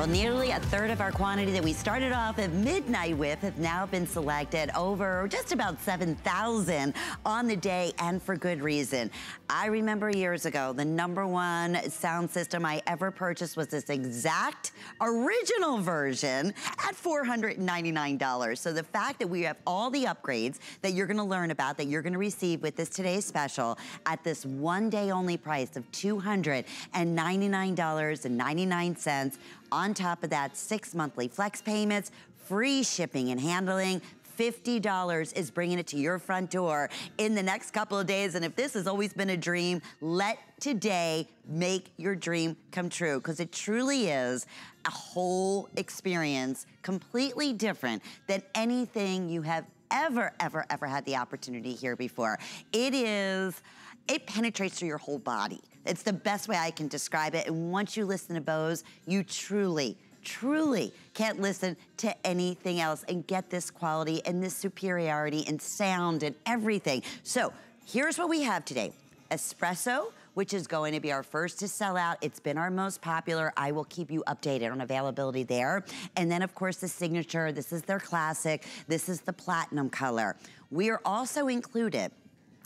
Well, nearly a third of our quantity that we started off at midnight with have now been selected over just about 7,000 on the day and for good reason. I remember years ago, the number one sound system I ever purchased was this exact original version at $499. So the fact that we have all the upgrades that you're gonna learn about, that you're gonna receive with this today's special at this one day only price of $299.99 on top of that, six monthly flex payments, free shipping and handling, $50 is bringing it to your front door in the next couple of days. And if this has always been a dream, let today make your dream come true because it truly is a whole experience completely different than anything you have ever, ever, ever had the opportunity here before. It is, it penetrates through your whole body. It's the best way I can describe it. And once you listen to Bose, you truly, truly can't listen to anything else and get this quality and this superiority and sound and everything. So here's what we have today. Espresso, which is going to be our first to sell out. It's been our most popular. I will keep you updated on availability there. And then of course the signature, this is their classic. This is the platinum color. We are also included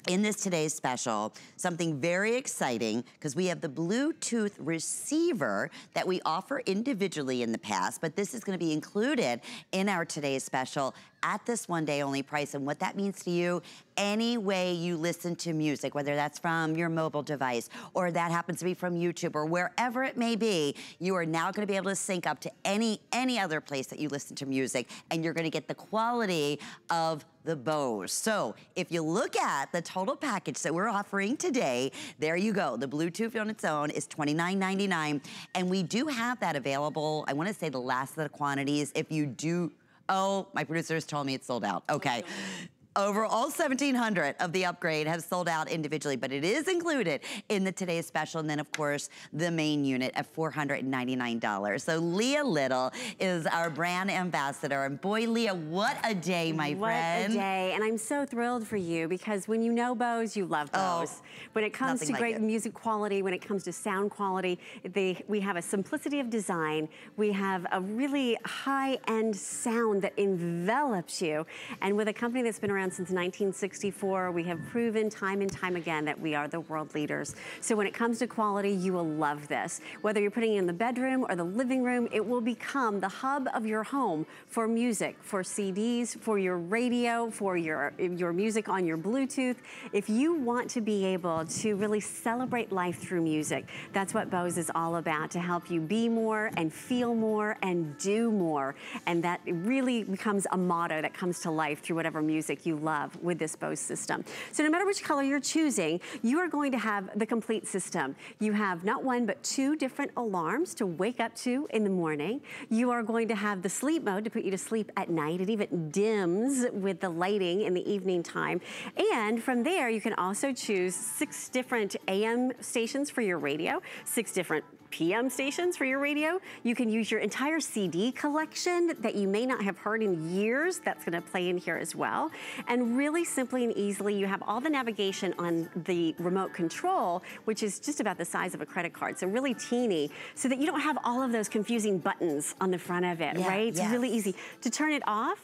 in this today's special, something very exciting because we have the Bluetooth receiver that we offer individually in the past, but this is gonna be included in our today's special at this one day only price. And what that means to you, any way you listen to music, whether that's from your mobile device or that happens to be from YouTube or wherever it may be, you are now gonna be able to sync up to any, any other place that you listen to music and you're gonna get the quality of the Bose. So if you look at the total package that we're offering today, there you go. The Bluetooth on its own is $29.99 and we do have that available, I wanna say the last of the quantities if you do Oh, my producers told me it's sold out. Okay. Over all 1,700 of the upgrade have sold out individually, but it is included in the today's special. And then, of course, the main unit at $499. So Leah Little is our brand ambassador. And boy, Leah, what a day, my what friend. What a day. And I'm so thrilled for you because when you know Bose, you love oh, Bose. Oh, when it comes to like great it. music quality, when it comes to sound quality, they, we have a simplicity of design. We have a really high-end sound that envelops you. And with a company that's been around around since 1964. We have proven time and time again that we are the world leaders. So when it comes to quality, you will love this. Whether you're putting it in the bedroom or the living room, it will become the hub of your home for music, for CDs, for your radio, for your, your music on your Bluetooth. If you want to be able to really celebrate life through music, that's what Bose is all about, to help you be more and feel more and do more. And that really becomes a motto that comes to life through whatever music you you love with this Bose system. So no matter which color you're choosing, you are going to have the complete system. You have not one, but two different alarms to wake up to in the morning. You are going to have the sleep mode to put you to sleep at night. It even dims with the lighting in the evening time. And from there, you can also choose six different AM stations for your radio, six different FM stations for your radio. You can use your entire CD collection that you may not have heard in years. That's gonna play in here as well. And really simply and easily, you have all the navigation on the remote control, which is just about the size of a credit card. So really teeny, so that you don't have all of those confusing buttons on the front of it, yeah, right? Yes. It's really easy. To turn it off,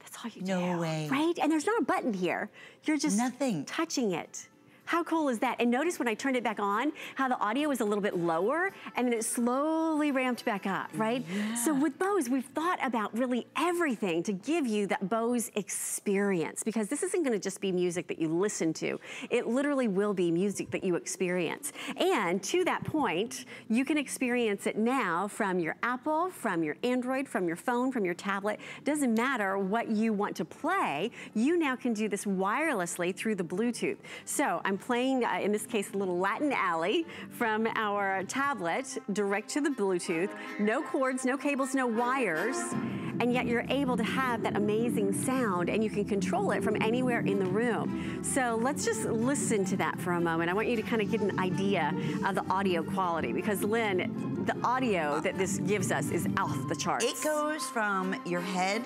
that's all you no do. No way. Right? And there's not a button here. You're just Nothing. touching it. How cool is that? And notice when I turned it back on, how the audio was a little bit lower and then it slowly ramped back up, right? Yeah. So with Bose, we've thought about really everything to give you that Bose experience because this isn't gonna just be music that you listen to. It literally will be music that you experience. And to that point, you can experience it now from your Apple, from your Android, from your phone, from your tablet. Doesn't matter what you want to play, you now can do this wirelessly through the Bluetooth. So I'm I'm playing, uh, in this case, a little Latin Alley from our tablet direct to the Bluetooth. No cords, no cables, no wires. And yet you're able to have that amazing sound and you can control it from anywhere in the room. So let's just listen to that for a moment. I want you to kind of get an idea of the audio quality because Lynn, the audio that this gives us is off the charts. It goes from your head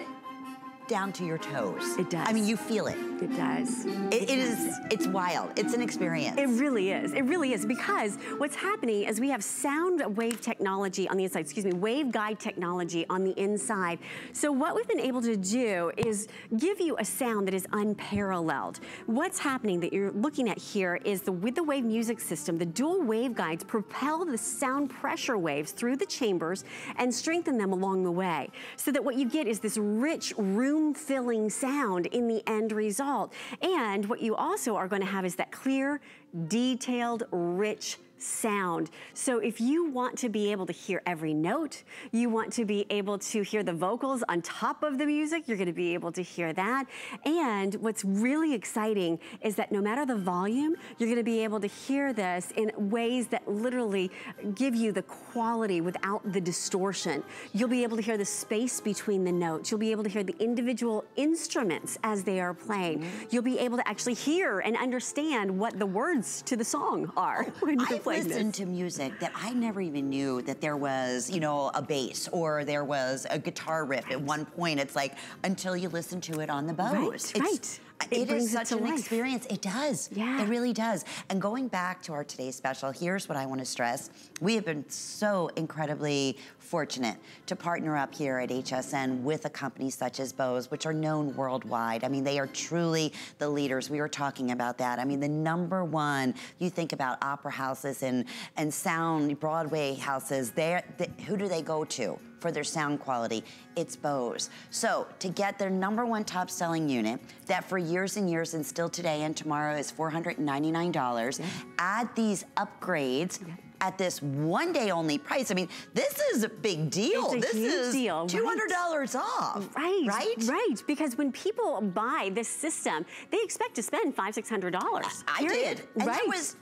down to your toes. It does. I mean, you feel it. It does. it, it is, it's wild. It's an experience. It really is. It really is because what's happening is we have sound wave technology on the inside, excuse me, waveguide technology on the inside. So what we've been able to do is give you a sound that is unparalleled. What's happening that you're looking at here is the with the wave music system, the dual waveguides propel the sound pressure waves through the chambers and strengthen them along the way. So that what you get is this rich room-filling sound in the end result. And what you also are gonna have is that clear, detailed, rich sound. So if you want to be able to hear every note, you want to be able to hear the vocals on top of the music, you're gonna be able to hear that. And what's really exciting is that no matter the volume, you're gonna be able to hear this in ways that literally give you the quality without the distortion. You'll be able to hear the space between the notes. You'll be able to hear the individual instruments as they are playing. Mm -hmm. You'll be able to actually hear and understand what the words to the song are when you're I've listened to music that I never even knew that there was, you know, a bass or there was a guitar riff right. at one point. It's like until you listen to it on the Bose. Right, it's, right. Uh, it, it is such an life. experience. It does. Yeah. It really does. And going back to our today's special, here's what I want to stress. We have been so incredibly fortunate to partner up here at HSN with a company such as Bose, which are known worldwide. I mean, they are truly the leaders. We were talking about that. I mean, the number one, you think about opera houses and, and sound Broadway houses, they, who do they go to? for their sound quality, it's Bose. So to get their number one top selling unit that for years and years and still today and tomorrow is $499, yeah. add these upgrades, yeah at this one day only price. I mean, this is a big deal. A this is deal, $200 right. off. Right, right? Right, because when people buy this system, they expect to spend five, $600. I, I did. And right. that was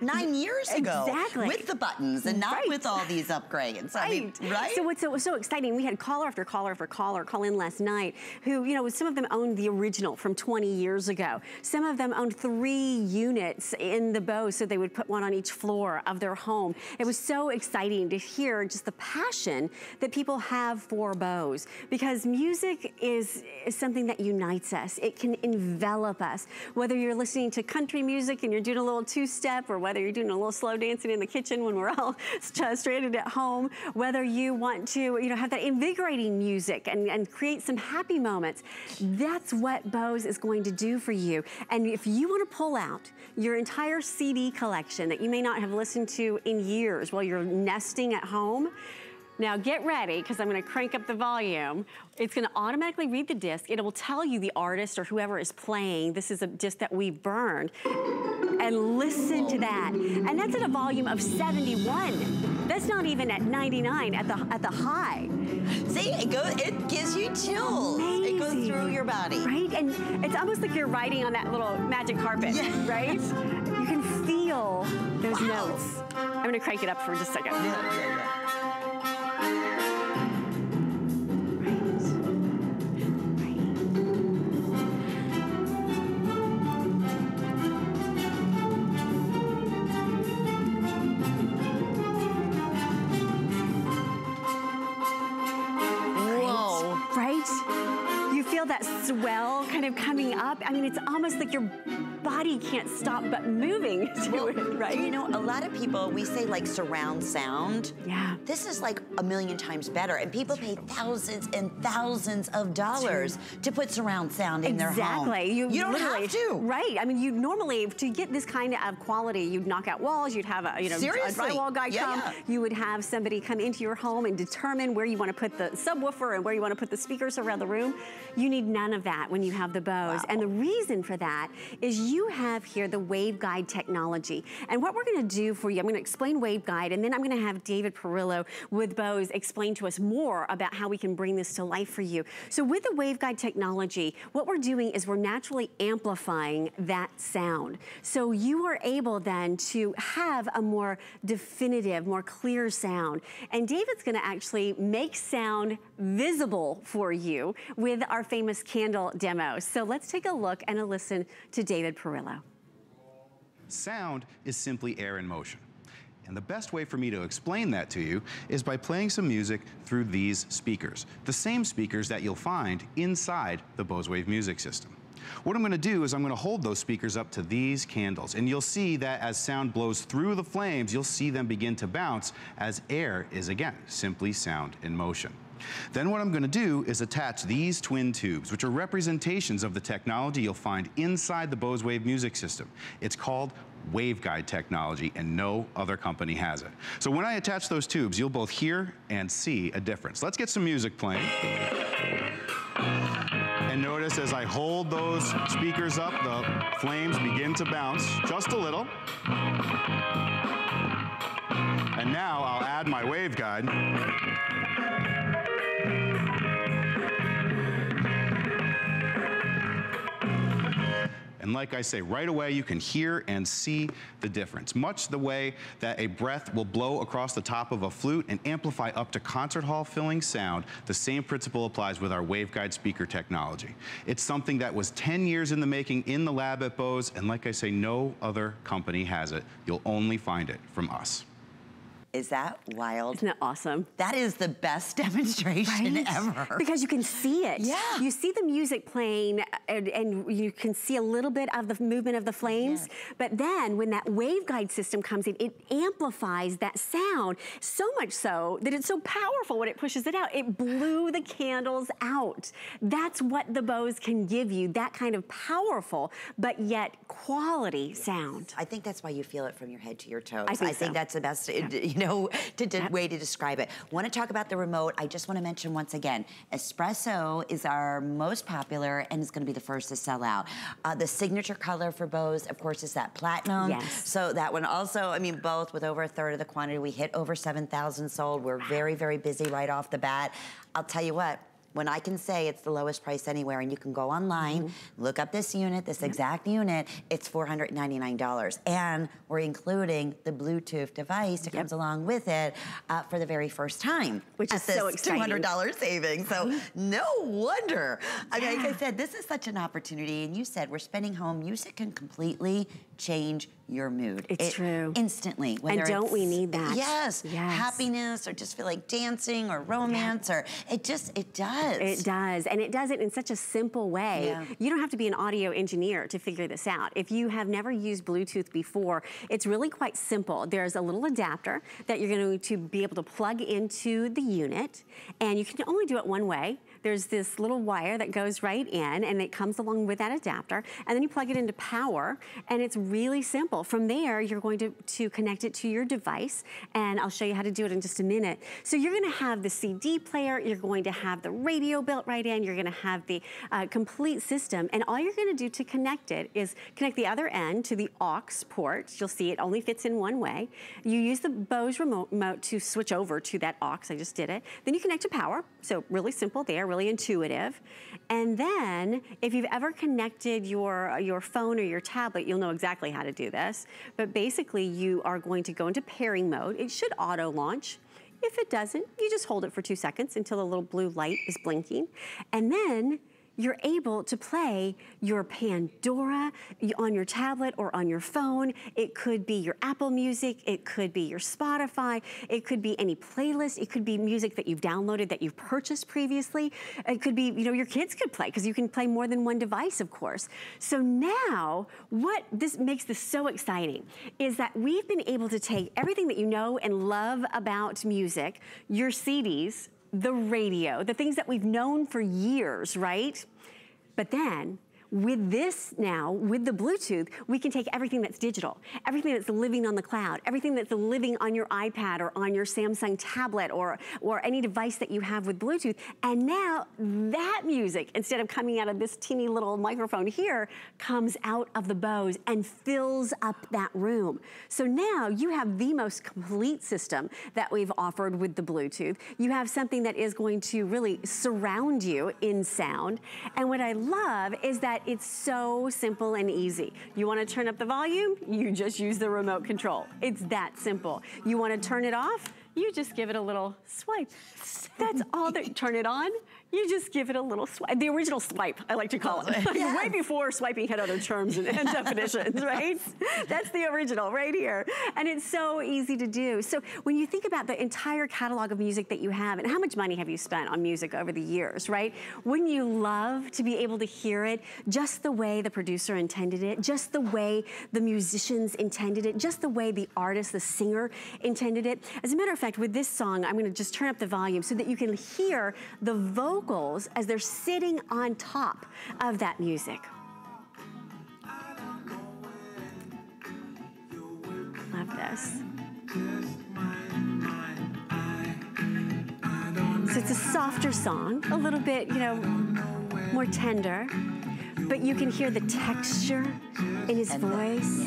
nine years ago. Exactly. With the buttons and not right. with all these upgrades. Right. I mean, right? So what's so, so exciting, we had caller after caller after caller call in last night who, you know, some of them owned the original from 20 years ago. Some of them owned three units in the Bose, so they would put one on each floor of their home. It was so exciting to hear just the passion that people have for Bose because music is, is something that unites us. It can envelop us. Whether you're listening to country music and you're doing a little two-step or whether you're doing a little slow dancing in the kitchen when we're all stranded at home, whether you want to, you know, have that invigorating music and, and create some happy moments, that's what Bose is going to do for you. And if you want to pull out your entire CD collection that you may not have listened to in years while you're nesting at home, now get ready, because I'm gonna crank up the volume. It's gonna automatically read the disc. It will tell you the artist or whoever is playing, this is a disc that we've burned. And listen to that. And that's at a volume of 71. That's not even at 99 at the at the high. See, it goes, it gives you chills. Amazing. It goes through your body. Right, and it's almost like you're riding on that little magic carpet, yeah. right? You can feel those wow. notes. I'm gonna crank it up for just a second. Yeah, yeah, yeah. Thank you. Swell kind of coming up. I mean, it's almost like your body can't stop but moving to well, it, right? You know, a lot of people, we say like surround sound. Yeah. This is like a million times better. And people pay thousands and thousands of dollars to put surround sound in exactly. their home. Exactly. You, you don't have to. Right. I mean, you normally, to get this kind of quality, you'd knock out walls, you'd have a, you know, Seriously? a drywall guy yeah, come, yeah. you would have somebody come into your home and determine where you want to put the subwoofer and where you want to put the speakers around the room. You need none of that when you have the Bose. Wow. And the reason for that is you have here the waveguide technology. And what we're gonna do for you, I'm gonna explain waveguide, and then I'm gonna have David Perillo with Bose explain to us more about how we can bring this to life for you. So with the waveguide technology, what we're doing is we're naturally amplifying that sound. So you are able then to have a more definitive, more clear sound. And David's gonna actually make sound visible for you with our famous candle demo. So let's take a look and a listen to David Perillo. Sound is simply air in motion. And the best way for me to explain that to you is by playing some music through these speakers, the same speakers that you'll find inside the Bose Wave music system. What I'm gonna do is I'm gonna hold those speakers up to these candles, and you'll see that as sound blows through the flames, you'll see them begin to bounce as air is, again, simply sound in motion. Then what I'm gonna do is attach these twin tubes, which are representations of the technology you'll find inside the Bose Wave music system. It's called waveguide technology and no other company has it. So when I attach those tubes, you'll both hear and see a difference. Let's get some music playing. And notice as I hold those speakers up, the flames begin to bounce just a little. And now I'll add my waveguide. And like I say, right away you can hear and see the difference. Much the way that a breath will blow across the top of a flute and amplify up to concert hall filling sound, the same principle applies with our waveguide speaker technology. It's something that was 10 years in the making in the lab at Bose, and like I say, no other company has it. You'll only find it from us. Is that wild? Isn't that awesome? That is the best demonstration right? ever. Because you can see it. Yeah. You see the music playing and, and you can see a little bit of the movement of the flames. Yeah. But then when that waveguide system comes in, it amplifies that sound so much so that it's so powerful when it pushes it out. It blew the candles out. That's what the Bose can give you, that kind of powerful, but yet quality yes. sound. I think that's why you feel it from your head to your toes. I think, I so. think that's the best, yeah. you know, no to, to way to describe it. Want to talk about the remote? I just want to mention once again, espresso is our most popular and is going to be the first to sell out. Uh, the signature color for Bose, of course, is that platinum. Yes. So that one also, I mean, both with over a third of the quantity, we hit over 7,000 sold. We're very, very busy right off the bat. I'll tell you what, when I can say it's the lowest price anywhere and you can go online, mm -hmm. look up this unit, this yep. exact unit, it's $499. And we're including the Bluetooth device that yep. comes along with it uh, for the very first time. Which is so exciting. $200 savings. So no wonder. I mean, like I said, this is such an opportunity. And you said we're spending home. Music can completely change your mood. It's it, true. Instantly. and don't we need that? Yes. yes. Happiness or just feel like dancing or romance yeah. or it just, it does. It does. And it does it in such a simple way. Yeah. You don't have to be an audio engineer to figure this out. If you have never used Bluetooth before, it's really quite simple. There's a little adapter that you're going to be able to plug into the unit and you can only do it one way. There's this little wire that goes right in and it comes along with that adapter. And then you plug it into power and it's really simple. From there, you're going to, to connect it to your device and I'll show you how to do it in just a minute. So you're gonna have the CD player, you're going to have the radio built right in, you're gonna have the uh, complete system and all you're gonna do to connect it is connect the other end to the aux port. You'll see it only fits in one way. You use the Bose remote to switch over to that aux, I just did it. Then you connect to power, so really simple there, really intuitive. And then if you've ever connected your, your phone or your tablet, you'll know exactly how to do this. But basically you are going to go into pairing mode. It should auto launch. If it doesn't, you just hold it for two seconds until the little blue light is blinking. And then you're able to play your Pandora on your tablet or on your phone. It could be your Apple Music. It could be your Spotify. It could be any playlist. It could be music that you've downloaded that you've purchased previously. It could be, you know, your kids could play because you can play more than one device, of course. So now, what this makes this so exciting is that we've been able to take everything that you know and love about music, your CDs, the radio, the things that we've known for years, right? But then with this now, with the Bluetooth, we can take everything that's digital, everything that's living on the cloud, everything that's living on your iPad or on your Samsung tablet or, or any device that you have with Bluetooth. And now that music, instead of coming out of this teeny little microphone here, comes out of the Bose and fills up that room. So now you have the most complete system that we've offered with the Bluetooth. You have something that is going to really surround you in sound. And what I love is that it's so simple and easy. You wanna turn up the volume? You just use the remote control. It's that simple. You wanna turn it off? You just give it a little swipe. That's all that, turn it on? You just give it a little swipe. The original swipe, I like to call it. yes. Way before swiping had other terms and, and definitions, right? That's the original right here. And it's so easy to do. So when you think about the entire catalog of music that you have and how much money have you spent on music over the years, right? Wouldn't you love to be able to hear it just the way the producer intended it, just the way the musicians intended it, just the way the artist, the singer intended it? As a matter of fact, with this song, I'm gonna just turn up the volume so that you can hear the vocals as they're sitting on top of that music. Love this. So it's a softer song, a little bit, you know, more tender, but you can hear the texture in his voice.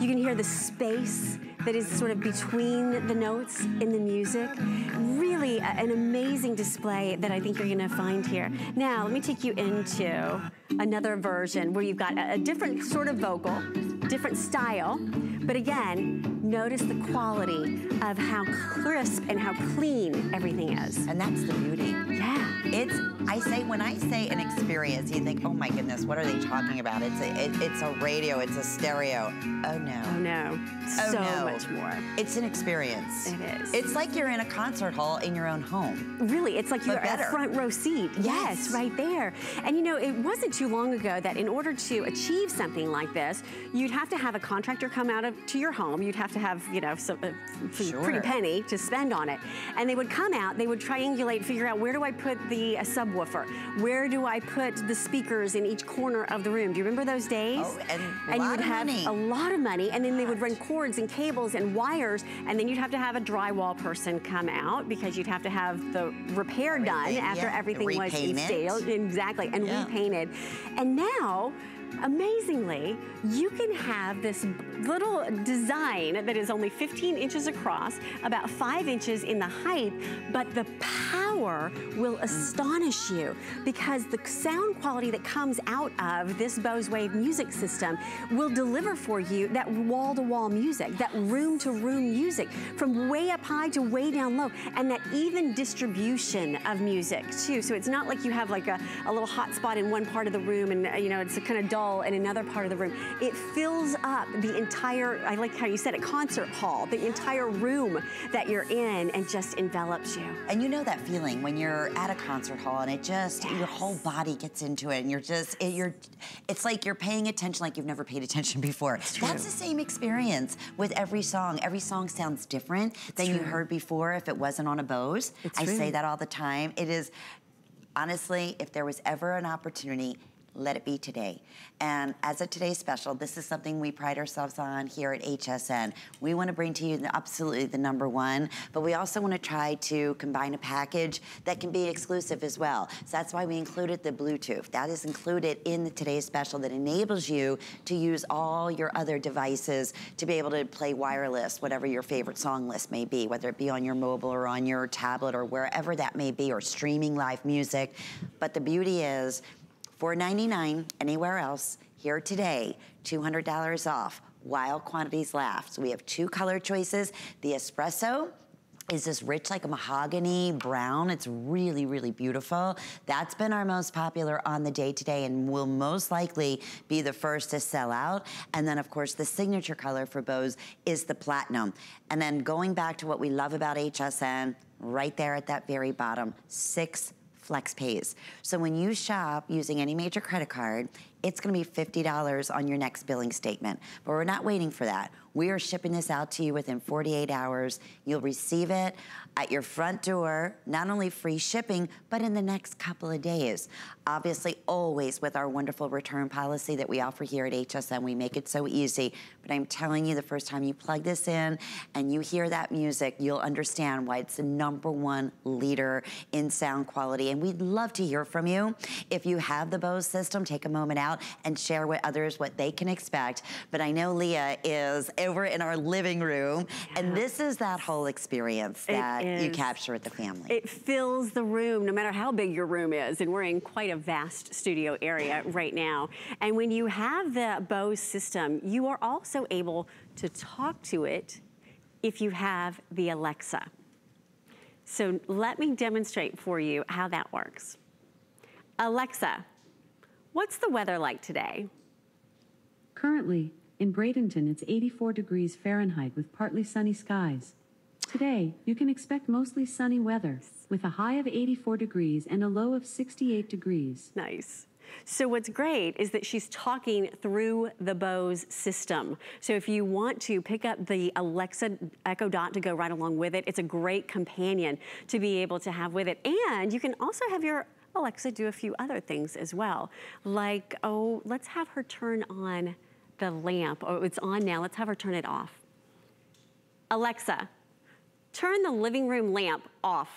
You can hear the space that is sort of between the notes in the music. Really a, an amazing display that I think you're gonna find here. Now, let me take you into another version where you've got a, a different sort of vocal, different style, but again, notice the quality of how crisp and how clean everything is. And that's the beauty. Yeah. It's, I say, when I say an experience, you think, oh my goodness, what are they talking about? It's a, it, it's a radio, it's a stereo. Oh no. Oh no. Oh, so no. much more. It's an experience. It is. It's like you're in a concert hall in your own home. Really, it's like you're at a front row seat. Yes. yes, right there. And you know, it wasn't too long ago that in order to achieve something like this, you'd have to have a contractor come out of, to your home. You'd have to have, you know, some, uh, sure. pretty penny to spend on it. And they would come out, they would triangulate, figure out where do I put the subwoofer? Where do I put the speakers in each corner of the room? Do you remember those days? Oh, and, and you would have money. a lot of money, and then they would run cords and cables and wires, and then you'd have to have a drywall person come out because you'd have to have the repair done after yeah. everything was installed. Exactly, and yeah. repainted. And now, amazingly, you can have this little design that is only 15 inches across, about five inches in the height, but the power will mm. astonish you because the sound quality that comes out of this Bose Wave music system will deliver for you that wall-to-wall -wall music, that room-to-room -room music, from way up high to way down low, and that even distribution of music too. So it's not like you have like a, a little hot spot in one part of the room and uh, you know it's a kind of dull in another part of the room. It fills up the entire, I like how you said it, concert hall, the entire room that you're in and just envelops you. And you know that feeling when you're at a concert hall and it just, yes. your whole body gets into it and you're just, it, you're, it's like you're paying attention like you've never paid attention before. That's the same experience with every song. Every song sounds different it's than true. you heard before if it wasn't on a Bose. It's I true. say that all the time. It is, honestly, if there was ever an opportunity, let it be today. And as a today's special, this is something we pride ourselves on here at HSN. We want to bring to you the, absolutely the number one, but we also want to try to combine a package that can be exclusive as well. So that's why we included the Bluetooth. That is included in the today's special that enables you to use all your other devices to be able to play wireless, whatever your favorite song list may be, whether it be on your mobile or on your tablet or wherever that may be, or streaming live music. But the beauty is, $4.99 anywhere else. Here today, $200 off while quantities last. We have two color choices. The espresso is this rich like a mahogany brown. It's really, really beautiful. That's been our most popular on the day today and will most likely be the first to sell out. And then of course the signature color for Bose is the platinum. And then going back to what we love about HSN, right there at that very bottom, six flex pays. So when you shop using any major credit card, it's gonna be $50 on your next billing statement. But we're not waiting for that. We are shipping this out to you within 48 hours. You'll receive it at your front door, not only free shipping, but in the next couple of days. Obviously, always with our wonderful return policy that we offer here at HSN, we make it so easy. But I'm telling you, the first time you plug this in and you hear that music, you'll understand why it's the number one leader in sound quality. And we'd love to hear from you. If you have the Bose system, take a moment out and share with others what they can expect. But I know Leah is over in our living room, yeah. and this is that whole experience that you capture with the family. It fills the room, no matter how big your room is, and we're in quite a vast studio area right now. And when you have the Bose system, you are also able to talk to it if you have the Alexa. So let me demonstrate for you how that works. Alexa, what's the weather like today? Currently, in Bradenton, it's 84 degrees Fahrenheit with partly sunny skies. Today, you can expect mostly sunny weather with a high of 84 degrees and a low of 68 degrees. Nice. So what's great is that she's talking through the Bose system. So if you want to pick up the Alexa Echo Dot to go right along with it, it's a great companion to be able to have with it. And you can also have your Alexa do a few other things as well. Like, oh, let's have her turn on the lamp. Oh, it's on now. Let's have her turn it off. Alexa, turn the living room lamp off.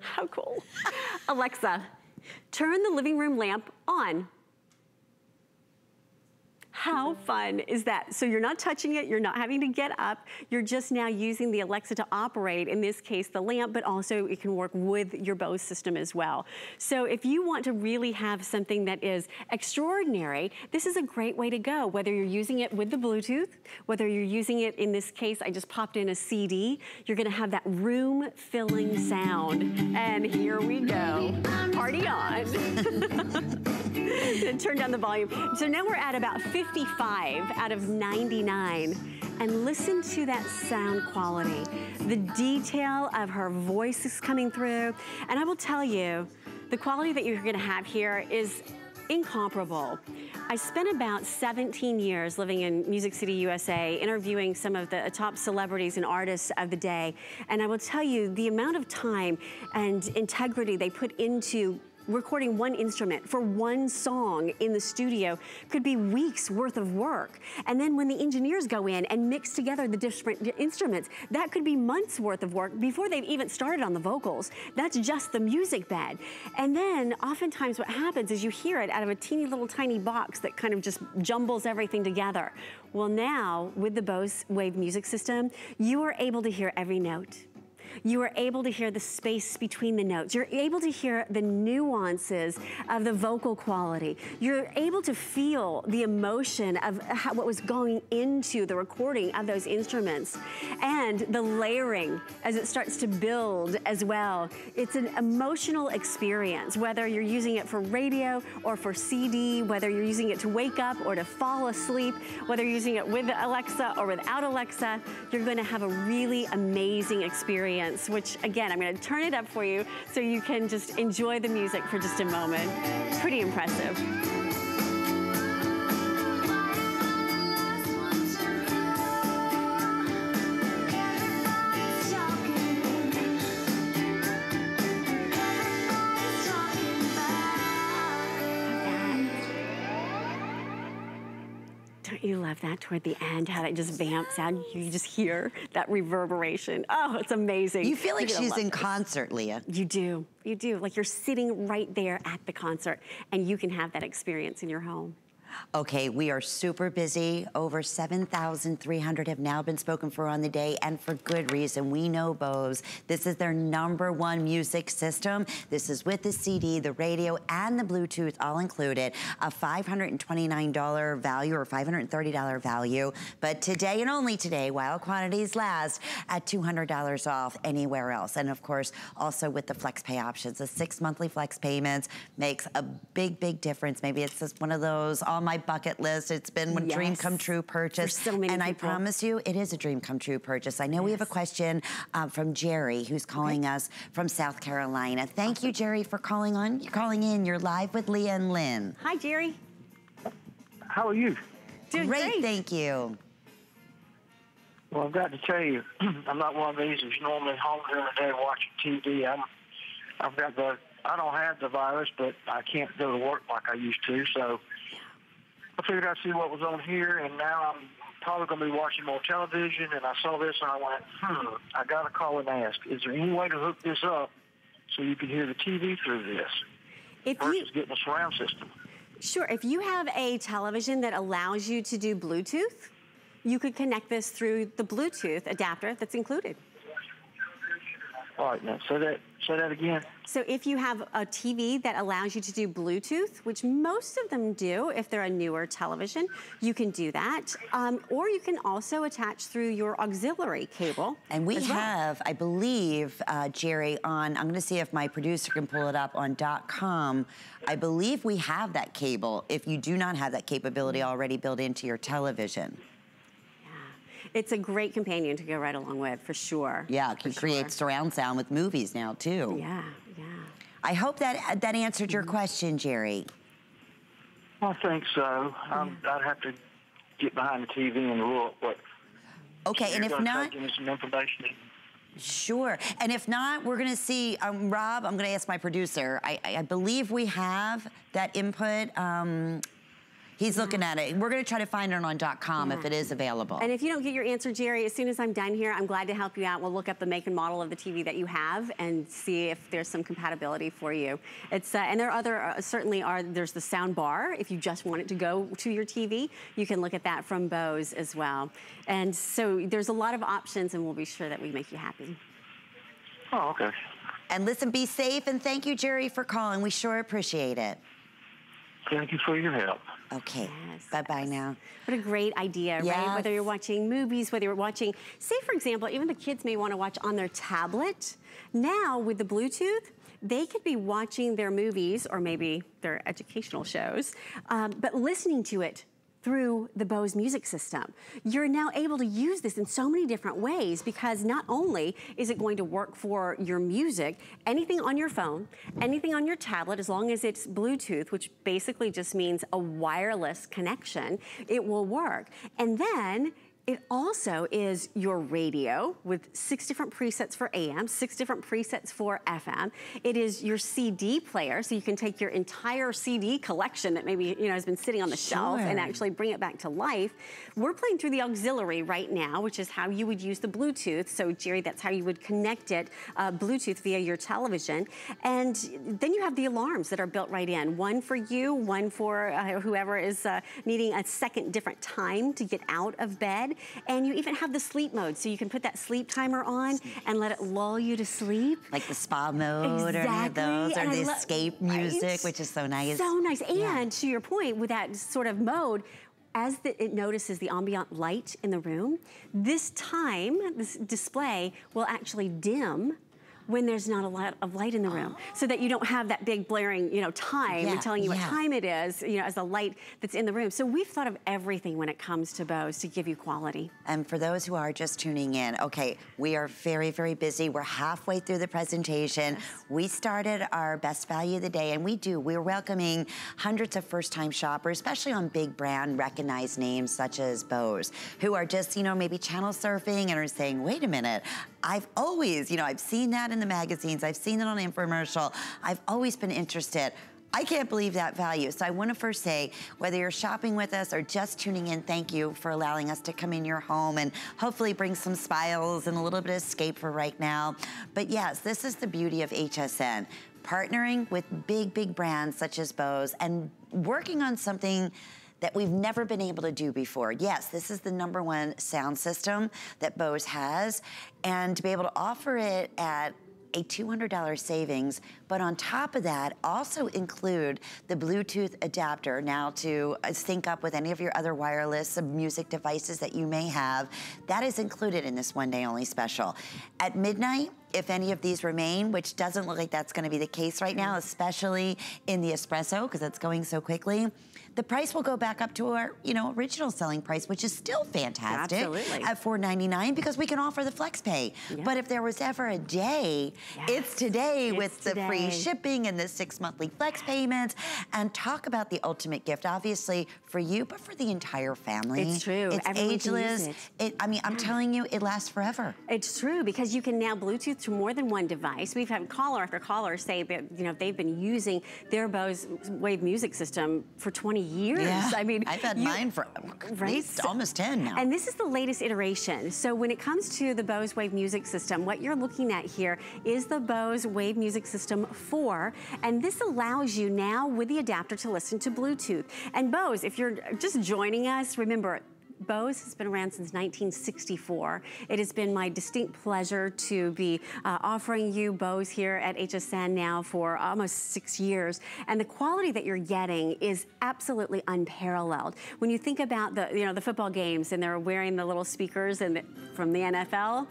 How cool. Alexa, turn the living room lamp on. How fun is that? So you're not touching it, you're not having to get up, you're just now using the Alexa to operate, in this case, the lamp, but also it can work with your Bose system as well. So if you want to really have something that is extraordinary, this is a great way to go, whether you're using it with the Bluetooth, whether you're using it, in this case, I just popped in a CD, you're gonna have that room-filling sound. And here we go, party on. Turn down the volume. So now we're at about 55 out of 99. And listen to that sound quality. The detail of her voice is coming through. And I will tell you, the quality that you're gonna have here is incomparable. I spent about 17 years living in Music City, USA, interviewing some of the top celebrities and artists of the day. And I will tell you, the amount of time and integrity they put into recording one instrument for one song in the studio could be weeks worth of work. And then when the engineers go in and mix together the different instruments, that could be months worth of work before they've even started on the vocals. That's just the music bed. And then oftentimes what happens is you hear it out of a teeny little tiny box that kind of just jumbles everything together. Well now, with the Bose Wave music system, you are able to hear every note you are able to hear the space between the notes. You're able to hear the nuances of the vocal quality. You're able to feel the emotion of how, what was going into the recording of those instruments and the layering as it starts to build as well. It's an emotional experience, whether you're using it for radio or for CD, whether you're using it to wake up or to fall asleep, whether you're using it with Alexa or without Alexa, you're going to have a really amazing experience which again, I'm gonna turn it up for you so you can just enjoy the music for just a moment. Pretty impressive. You love that toward the end, how that just vamps out. You just hear that reverberation. Oh, it's amazing. You feel like she's in this. concert, Leah. You do. You do. Like you're sitting right there at the concert and you can have that experience in your home. Okay, we are super busy. Over 7,300 have now been spoken for on the day, and for good reason. We know Bose. This is their number one music system. This is with the CD, the radio, and the Bluetooth all included. A $529 value or $530 value. But today and only today, while quantities last, at $200 off anywhere else. And of course, also with the flex pay options. The six monthly flex payments makes a big, big difference. Maybe it's just one of those all on my bucket list. It's been a yes. dream come true purchase. For so many And people. I promise you, it is a dream come true purchase. I know yes. we have a question um, from Jerry, who's calling okay. us from South Carolina. Thank awesome. you, Jerry, for calling on. Calling in. You're live with Leah and Lynn. Hi, Jerry. How are you? Doing great, great. thank you. Well, I've got to tell you, I'm not one of these who's normally home during the day watching TV. I'm, I've got the, I don't have the virus, but I can't go to work like I used to. So I figured I'd see what was on here, and now I'm probably going to be watching more television, and I saw this, and I went, hmm, I got to call and ask, is there any way to hook this up so you can hear the TV through this if versus you, getting a surround system? Sure. If you have a television that allows you to do Bluetooth, you could connect this through the Bluetooth adapter that's included. All right, now, so that Say that again. So if you have a TV that allows you to do Bluetooth, which most of them do if they're a newer television, you can do that. Um, or you can also attach through your auxiliary cable. And we have, I believe, uh, Jerry, on, I'm gonna see if my producer can pull it up on dot .com. I believe we have that cable if you do not have that capability already built into your television. It's a great companion to go right along with, for sure. Yeah, it can create sure. surround sound with movies now, too. Yeah, yeah. I hope that that answered your question, Jerry. I think so. Yeah. I'd have to get behind the TV and look what. Okay, and if not, give me some information. Sure. And if not, we're going to see, um, Rob, I'm going to ask my producer. I, I, believe we have that input. Um, He's looking at it. We're gonna try to find it on .com yeah. if it is available. And if you don't get your answer, Jerry, as soon as I'm done here, I'm glad to help you out. We'll look up the make and model of the TV that you have and see if there's some compatibility for you. It's uh, And there are other, uh, certainly are, there's the sound bar. If you just want it to go to your TV, you can look at that from Bose as well. And so there's a lot of options and we'll be sure that we make you happy. Oh, okay. And listen, be safe, and thank you, Jerry, for calling. We sure appreciate it. Thank you for your help. Okay. Yes, Bye-bye now. What a great idea, yes. right? Whether you're watching movies, whether you're watching, say for example, even the kids may want to watch on their tablet. Now with the Bluetooth, they could be watching their movies or maybe their educational shows, um, but listening to it through the Bose music system. You're now able to use this in so many different ways because not only is it going to work for your music, anything on your phone, anything on your tablet, as long as it's Bluetooth, which basically just means a wireless connection, it will work. And then it also is your radio with six different presets for AM, six different presets for FM. It is your CD player, so you can take your entire CD collection that maybe you know has been sitting on the sure. shelf and actually bring it back to life. We're playing through the auxiliary right now, which is how you would use the Bluetooth. So Jerry, that's how you would connect it, uh, Bluetooth via your television. And then you have the alarms that are built right in. One for you, one for uh, whoever is uh, needing a second different time to get out of bed. And you even have the sleep mode, so you can put that sleep timer on and let it lull you to sleep. Like the spa mode exactly. or any of those, or and the escape music, right? which is so nice. So nice. And yeah. to your point, with that sort of mode, as the, it notices the ambient light in the room, this time, this display will actually dim when there's not a lot of light in the room so that you don't have that big blaring, you know, time yeah, telling you yeah. what time it is, you know, as the light that's in the room. So we've thought of everything when it comes to Bose to give you quality. And for those who are just tuning in, okay, we are very, very busy. We're halfway through the presentation. Yes. We started our best value of the day and we do. We're welcoming hundreds of first-time shoppers, especially on big brand recognized names such as Bose, who are just, you know, maybe channel surfing and are saying, wait a minute, I've always, you know, I've seen that in the magazines. I've seen it on infomercial. I've always been interested. I can't believe that value. So I want to first say, whether you're shopping with us or just tuning in, thank you for allowing us to come in your home and hopefully bring some smiles and a little bit of escape for right now. But yes, this is the beauty of HSN. Partnering with big, big brands such as Bose and working on something that we've never been able to do before. Yes, this is the number one sound system that Bose has, and to be able to offer it at a $200 savings, but on top of that, also include the Bluetooth adapter now to uh, sync up with any of your other wireless music devices that you may have. That is included in this one day only special. At midnight, if any of these remain, which doesn't look like that's gonna be the case right now, especially in the espresso, because it's going so quickly, the price will go back up to our, you know, original selling price, which is still fantastic Absolutely. at $4.99 because we can offer the flex pay. Yeah. But if there was ever a day, yes. it's today it's with today. the free shipping and the six monthly flex payments and talk about the ultimate gift, obviously for you, but for the entire family. It's true. It's Everyone ageless. It. It, I mean, I'm telling you, it lasts forever. It's true because you can now Bluetooth to more than one device. We've had caller after caller say that, you know, they've been using their Bose Wave music system for 20 years. Yeah. I mean, I've had you, mine for right? almost 10 now. And this is the latest iteration. So when it comes to the Bose Wave music system, what you're looking at here is the Bose Wave music system 4. And this allows you now with the adapter to listen to Bluetooth. And Bose, if you're just joining us, remember, Bose has been around since 1964. It has been my distinct pleasure to be uh, offering you Bose here at HSN now for almost six years. And the quality that you're getting is absolutely unparalleled. When you think about the, you know, the football games and they're wearing the little speakers and the, from the NFL,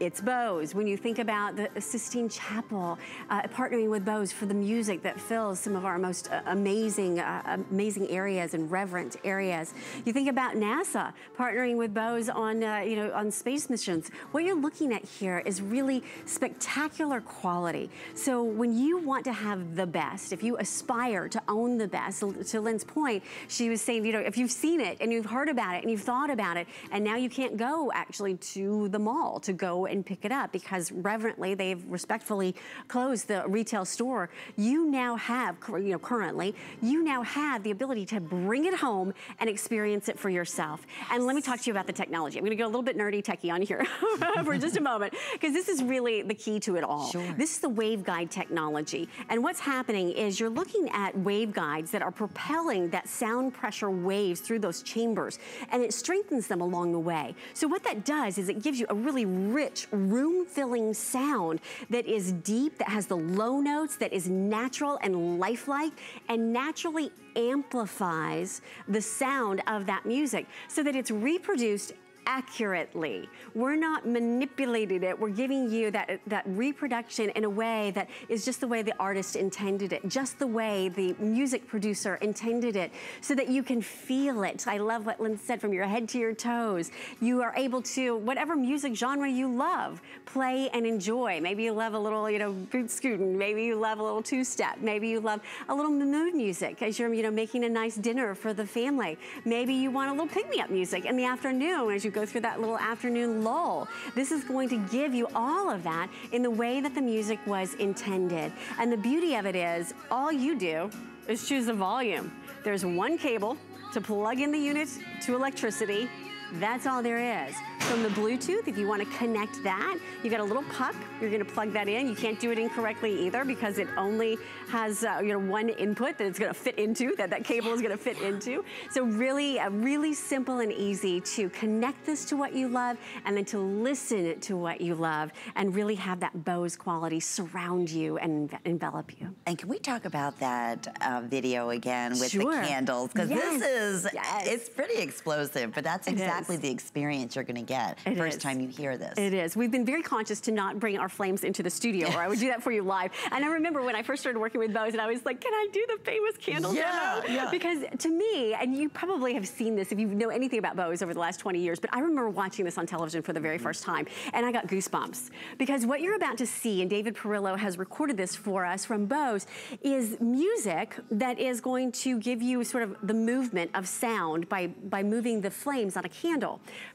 it's Bose. When you think about the Sistine Chapel, uh, partnering with Bose for the music that fills some of our most uh, amazing, uh, amazing areas and reverent areas. You think about NASA partnering with Bose on, uh, you know, on space missions. What you're looking at here is really spectacular quality. So when you want to have the best, if you aspire to own the best, to Lynn's point, she was saying, you know, if you've seen it and you've heard about it and you've thought about it, and now you can't go actually to the mall to go and pick it up because reverently they've respectfully closed the retail store. You now have, you know, currently, you now have the ability to bring it home and experience it for yourself. And let me talk to you about the technology. I'm gonna go a little bit nerdy techie on here for just a moment because this is really the key to it all. Sure. This is the waveguide technology. And what's happening is you're looking at waveguides that are propelling that sound pressure waves through those chambers and it strengthens them along the way. So what that does is it gives you a really rich rich, room-filling sound that is deep, that has the low notes, that is natural and lifelike, and naturally amplifies the sound of that music so that it's reproduced accurately. We're not manipulating it. We're giving you that, that reproduction in a way that is just the way the artist intended it, just the way the music producer intended it, so that you can feel it. I love what Lynn said, from your head to your toes. You are able to, whatever music genre you love, play and enjoy. Maybe you love a little, you know, boot scooting. Maybe you love a little two-step. Maybe you love a little mood music as you're, you know, making a nice dinner for the family. Maybe you want a little pick-me-up music in the afternoon as you go through that little afternoon lull. This is going to give you all of that in the way that the music was intended. And the beauty of it is, all you do is choose the volume. There's one cable to plug in the unit to electricity. That's all there is from the Bluetooth. If you want to connect that, you got a little puck. You're going to plug that in. You can't do it incorrectly either because it only has uh, you know one input that it's going to fit into, that that cable is going to fit into. So really, uh, really simple and easy to connect this to what you love and then to listen to what you love and really have that Bose quality surround you and envelop you. And can we talk about that uh, video again with sure. the candles? Because yes. this is, yes. it's pretty explosive, but that's exactly the experience you're going to get it first is. time you hear this. It is. We've been very conscious to not bring our flames into the studio, or I would do that for you live. And I remember when I first started working with Bose, and I was like, can I do the famous candle yeah, demo? Yeah. Because to me, and you probably have seen this if you know anything about Bose over the last 20 years, but I remember watching this on television for the very mm -hmm. first time, and I got goosebumps. Because what you're about to see, and David Perillo has recorded this for us from Bose, is music that is going to give you sort of the movement of sound by, by moving the flames on a candle.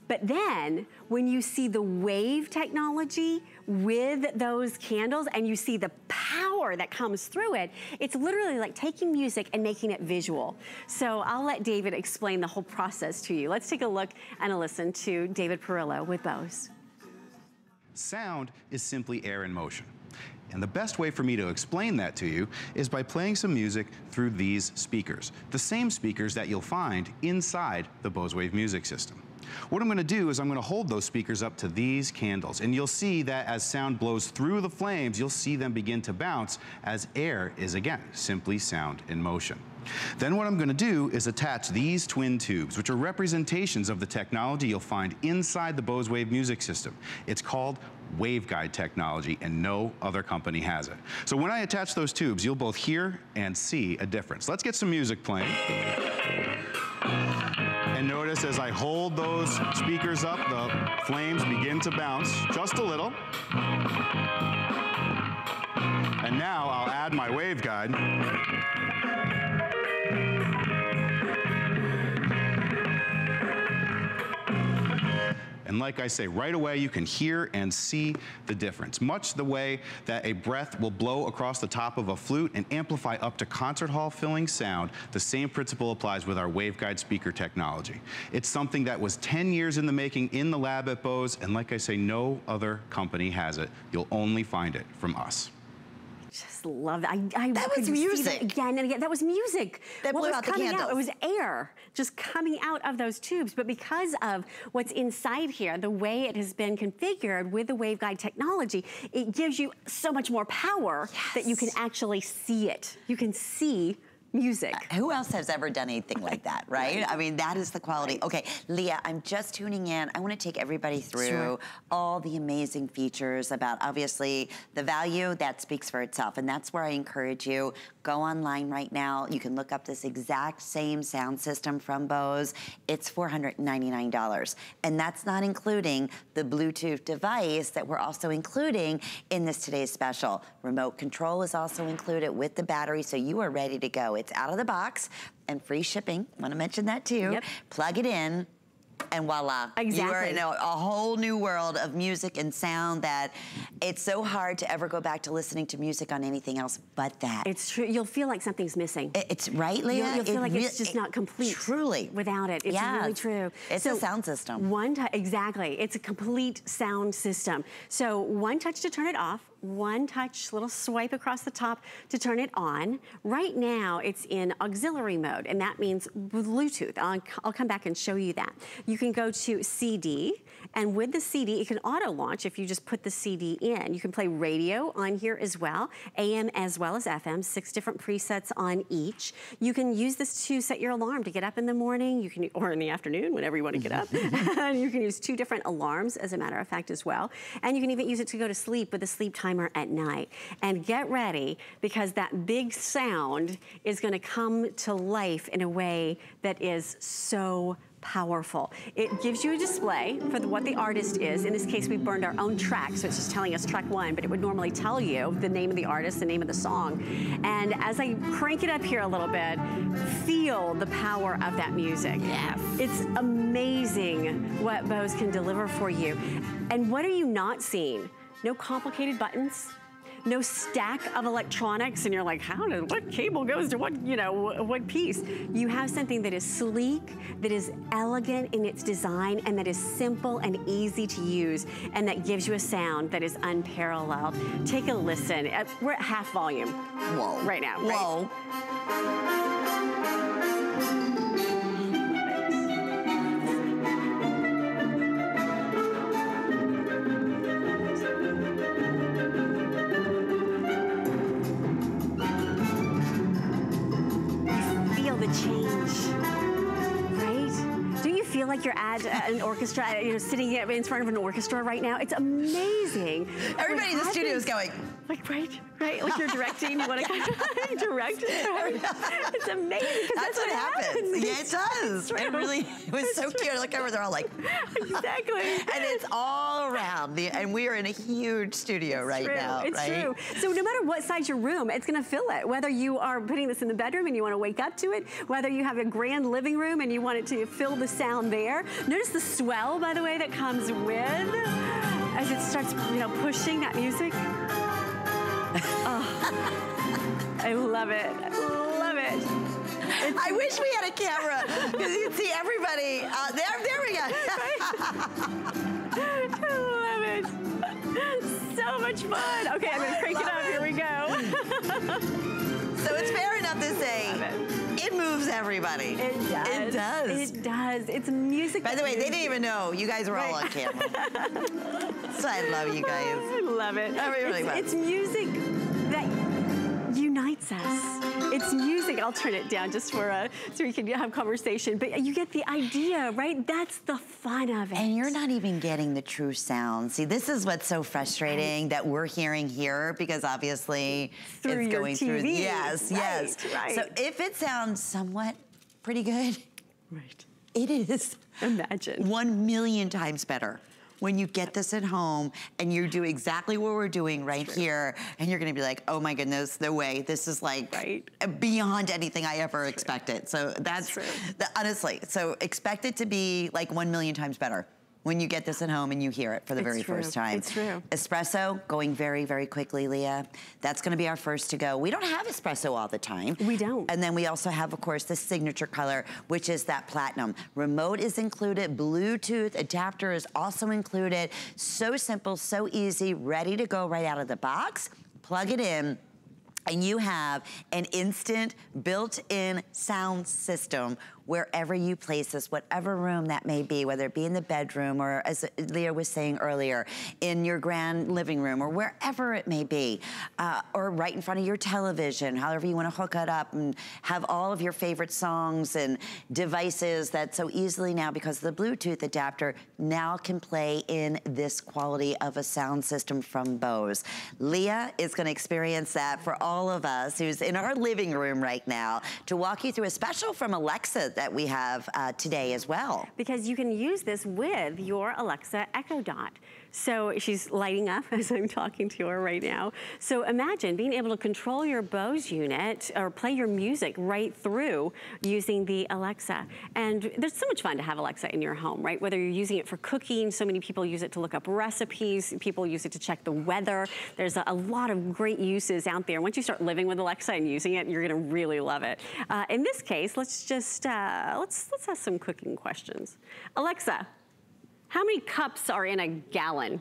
But then, when you see the wave technology with those candles and you see the power that comes through it, it's literally like taking music and making it visual. So I'll let David explain the whole process to you. Let's take a look and a listen to David Perillo with Bose. Sound is simply air in motion. And the best way for me to explain that to you is by playing some music through these speakers, the same speakers that you'll find inside the Bose Wave music system. What I'm gonna do is I'm gonna hold those speakers up to these candles and you'll see that as sound blows through the flames, you'll see them begin to bounce as air is again, simply sound in motion. Then what I'm gonna do is attach these twin tubes, which are representations of the technology you'll find inside the Bose Wave music system. It's called waveguide technology and no other company has it. So when I attach those tubes, you'll both hear and see a difference. Let's get some music playing. And notice as I hold those speakers up, the flames begin to bounce just a little. And now I'll add my waveguide. And like I say, right away you can hear and see the difference. Much the way that a breath will blow across the top of a flute and amplify up to concert hall filling sound, the same principle applies with our waveguide speaker technology. It's something that was 10 years in the making in the lab at Bose, and like I say, no other company has it. You'll only find it from us. Just love that. I, I that was music. again and again. That was music. That what blew was out the coming candles. out? It was air just coming out of those tubes. But because of what's inside here, the way it has been configured with the waveguide technology, it gives you so much more power yes. that you can actually see it. You can see music. Uh, who else has ever done anything like that, right? right. I mean, that is the quality. Right. Okay, Leah, I'm just tuning in. I want to take everybody through sure. all the amazing features about obviously the value that speaks for itself. And that's where I encourage you, go online right now. You can look up this exact same sound system from Bose. It's $499. And that's not including the Bluetooth device that we're also including in this today's special. Remote control is also included with the battery, so you are ready to go. It's out of the box and free shipping. Want to mention that too. Yep. Plug it in, and voila. Exactly. You are in a, a, whole new world of music and sound that it's so hard to ever go back to listening to music on anything else but that. It's true. You'll feel like something's missing. It, it's right, Leah? You'll, you'll feel it like it's just it, not complete. Truly. Without it. It's really true. It's so a sound system. One touch Exactly. It's a complete sound system. So one touch to turn it off, one touch, little swipe across the top to turn it on. Right now, it's in auxiliary mode, and that means Bluetooth. I'll, I'll come back and show you that. You can go to CD, and with the CD, it can auto launch if you just put the CD in. You can play radio on here as well, AM as well as FM, six different presets on each. You can use this to set your alarm to get up in the morning, you can, or in the afternoon, whenever you want to get up. you can use two different alarms, as a matter of fact, as well. And you can even use it to go to sleep with a sleep time timer at night. And get ready because that big sound is gonna come to life in a way that is so powerful. It gives you a display for the, what the artist is. In this case, we burned our own track, so it's just telling us track one, but it would normally tell you the name of the artist, the name of the song. And as I crank it up here a little bit, feel the power of that music. Yes. It's amazing what Bose can deliver for you. And what are you not seeing? No complicated buttons, no stack of electronics and you're like, how did, what cable goes to what, you know, what piece? You have something that is sleek, that is elegant in its design, and that is simple and easy to use, and that gives you a sound that is unparalleled. Take a listen. Uh, we're at half volume. Whoa. Right now. Right? Whoa. Like you're at an orchestra, you know, sitting in front of an orchestra right now. It's amazing. Everybody in the studio is going. Like, right, right, like you're directing, you want to kind of direct it. It's amazing. That's, that's, what, happens. happens. Yeah, it does. It really, it was it's so true. cute. I look over, they're all like. exactly. and it's all around. The, and we are in a huge studio it's right true. now, It's right? true. So no matter what size your room, it's going to fill it. Whether you are putting this in the bedroom and you want to wake up to it, whether you have a grand living room and you want it to fill the sound there. Notice the swell, by the way, that comes with as it starts, you know, pushing that music oh, I love it. Love it. It's I wish we had a camera because you can see everybody. Uh, there, there we go. I love it. So much fun. Okay, I'm gonna crank it up. It. Everybody. It does. It does. It does. It's music. By the way, they didn't even know you guys were right. all on camera. so I love you guys. I love it. I really it's, it's music that unites us. It's music. I'll turn it down just for a, so we can have conversation. But you get the idea, right? That's the fun of it. And you're not even getting the true sound. See, this is what's so frustrating right. that we're hearing here because obviously through it's going TV. through. Yes, right, yes. Right. So if it sounds somewhat pretty good, right. it is. Imagine. One million times better when you get this at home and you do exactly what we're doing right here and you're gonna be like, oh my goodness, no way. This is like right. Uh, beyond anything I ever expected. So that's, the, honestly, so expect it to be like one million times better when you get this at home and you hear it for the it's very true. first time. It's true. Espresso, going very, very quickly, Leah. That's gonna be our first to go. We don't have espresso all the time. We don't. And then we also have, of course, the signature color, which is that platinum. Remote is included, Bluetooth adapter is also included. So simple, so easy, ready to go right out of the box. Plug it in, and you have an instant built-in sound system wherever you place this, whatever room that may be, whether it be in the bedroom or as Leah was saying earlier, in your grand living room or wherever it may be, uh, or right in front of your television, however you wanna hook it up and have all of your favorite songs and devices that so easily now, because the Bluetooth adapter now can play in this quality of a sound system from Bose. Leah is gonna experience that for all of us who's in our living room right now to walk you through a special from Alexa that we have uh, today as well. Because you can use this with your Alexa Echo Dot. So she's lighting up as I'm talking to her right now. So imagine being able to control your Bose unit or play your music right through using the Alexa. And there's so much fun to have Alexa in your home, right? Whether you're using it for cooking, so many people use it to look up recipes, people use it to check the weather. There's a, lot of great uses out there. Once you start living with Alexa and using it, you're gonna really love it. Uh, in this case, let's just, uh, let's, let's ask some cooking questions. Alexa, how many cups are in a gallon?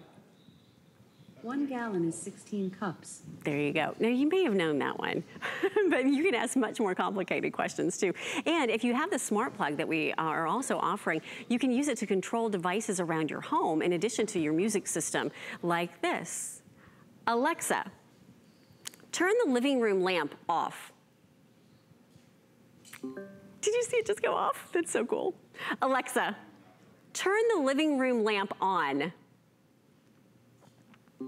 One gallon is 16 cups. There you go. Now you may have known that one, but you can ask much more complicated questions too. And if you have the smart plug that we are also offering, you can use it to control devices around your home in addition to your music system like this. Alexa, turn the living room lamp off. Did you see it just go off? That's so cool. Alexa, turn the living room lamp on.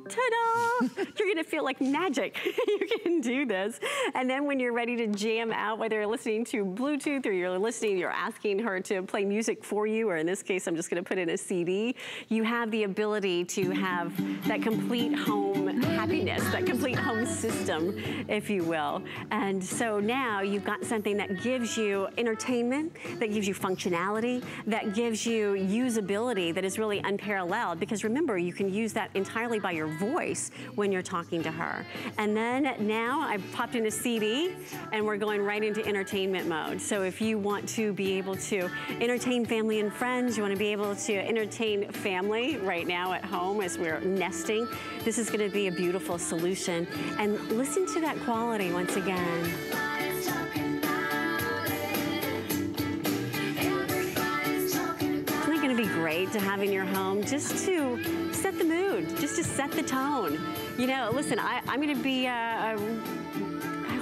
Ta-da! you're gonna feel like magic. you can do this. And then when you're ready to jam out, whether you're listening to Bluetooth or you're listening, you're asking her to play music for you, or in this case, I'm just gonna put in a CD, you have the ability to have that complete home happiness, that complete home system, if you will. And so now you've got something that gives you entertainment, that gives you functionality, that gives you usability that is really unparalleled. Because remember, you can use that entirely by your voice when you're talking to her. And then now I've popped in a CD and we're going right into entertainment mode. So if you want to be able to entertain family and friends, you want to be able to entertain family right now at home as we're nesting, this is going to be a beautiful solution. And listen to that quality once again. Be great to have in your home just to set the mood, just to set the tone. You know, listen, I, am going to be uh, uh,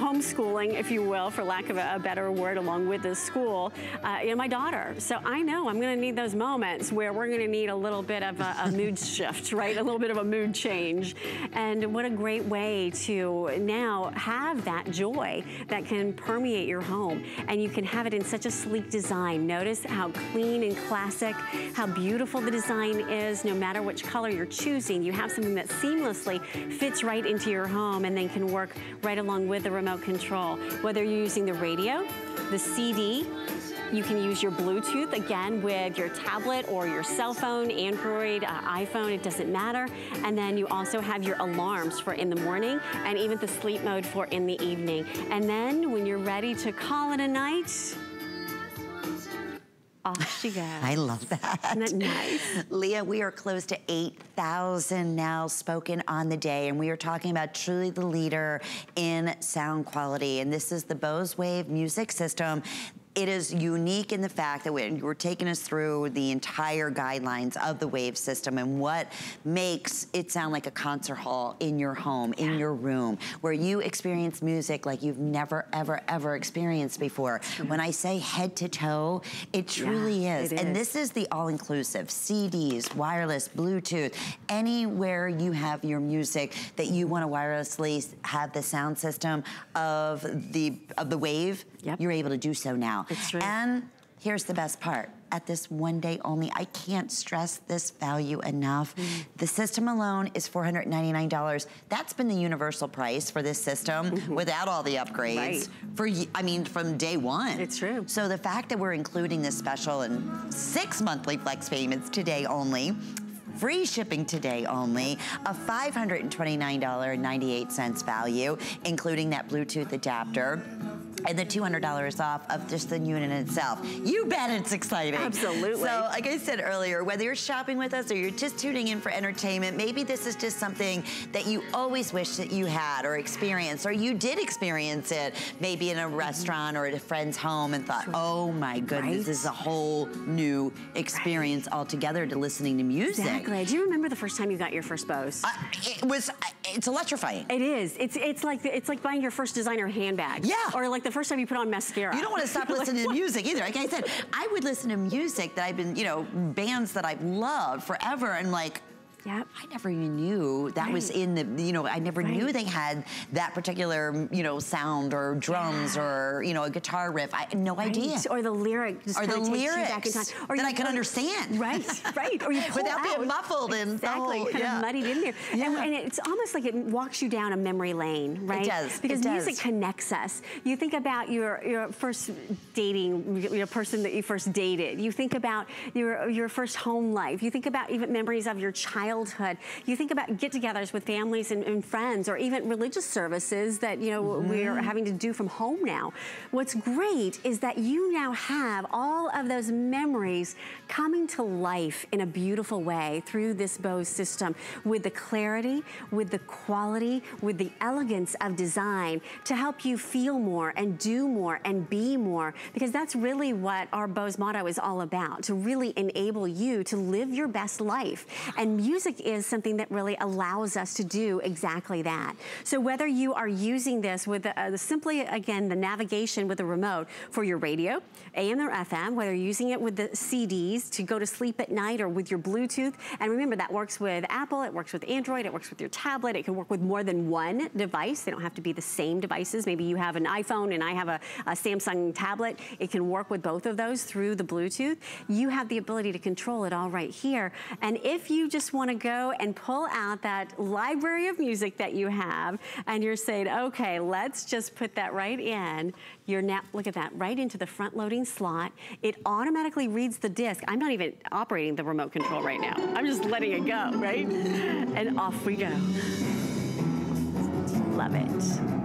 homeschooling, if you will, for lack of a, a better word, along with the school, uh, my daughter. So I know I'm gonna need those moments where we're gonna need a little bit of a, a mood shift, right? A little bit of a mood change. And what a great way to now have that joy that can permeate your home. And you can have it in such a sleek design. Notice how clean and classic, how beautiful the design is, no matter which color you're choosing. You have something that seamlessly fits right into your home and then can work right along with the remote remote control. Whether you're using the radio, the CD, you can use your Bluetooth, again, with your tablet or your cell phone, Android, uh, iPhone, it doesn't matter. And then you also have your alarms for in the morning and even the sleep mode for in the evening. And then when you're ready to call it a night, off she goes. I love that. Isn't that nice? Leah, we are close to 8,000 now spoken on the day, and we are talking about truly the leader in sound quality. And this is the Bose Wave music system it is unique in the fact that we're taking us through the entire guidelines of the wave system and what makes it sound like a concert hall in your home, in your room, where you experience music like you've never, ever, ever experienced before. When I say head to toe, it truly yeah, is. It and is. this is the all-inclusive, CDs, wireless, Bluetooth, anywhere you have your music that you want to wirelessly have the sound system of the, of the wave, Yep. you're able to do so now. It's true. And here's the best part. At this one day only, I can't stress this value enough. Mm. The system alone is $499. That's been the universal price for this system without all the upgrades. Right. For, I mean, from day one. It's true. So the fact that we're including this special and six monthly flex payments today only, free shipping today only, a $529.98 value, including that Bluetooth adapter. And the $200 off of just the unit itself. You bet it's exciting. Absolutely. So like I said earlier, whether you're shopping with us or you're just tuning in for entertainment, maybe this is just something that you always wish that you had or experienced, or you did experience it maybe in a restaurant or at a friend's home and thought, oh my goodness, right? this is a whole new experience right. altogether to listening to music. Exactly. Do you remember the first time you got your first Bose? Uh, it was, it's electrifying. It is. It's it's like it's like buying your first designer handbag. Yeah. Or like the first time you put on mascara. You don't want to stop listening to music either. Like I said, I would listen to music that I've been, you know, bands that I've loved forever and like, Yep. I never even knew that right. was in the, you know, I never right. knew they had that particular, you know, sound or drums yeah. or, you know, a guitar riff. I had no right. idea. Or the lyric just or the lyrics back in time. Or that I could understand. Right, right. Or you Without out. being muffled and exactly, oh, whole, kind yeah. of muddied in there. Yeah. And, and, it's almost like it walks you down a memory lane, right? It does. Because it music does. connects us. You think about your your first dating, your person that you first dated. You think about your your first home life. You think about even memories of your childhood. You you think about get-togethers with families and, and, friends or even religious services that, you know, mm. we're having to do from home now. What's great is that you now have all of those memories coming to life in a beautiful way through this Bose system with the clarity, with the quality, with the elegance of design to help you feel more and do more and be more because that's really what our Bose motto is all about, to really enable you to live your best life. And music is something that that really allows us to do exactly that. So whether you are using this with uh, simply, again, the navigation with the remote for your radio, AM or FM, whether you're using it with the CDs to go to sleep at night or with your Bluetooth, and remember that works with Apple, it works with Android, it works with your tablet, it can work with more than one device. They don't have to be the same devices. Maybe you have an iPhone and I have a, a Samsung tablet. It can work with both of those through the Bluetooth. You have the ability to control it all right here. And if you just want to go and pull pull out that library of music that you have and you're saying, okay, let's just put that right in. You're now, look at that, right into the front loading slot. It automatically reads the disc. I'm not even operating the remote control right now. I'm just letting it go, right? And off we go. Love it.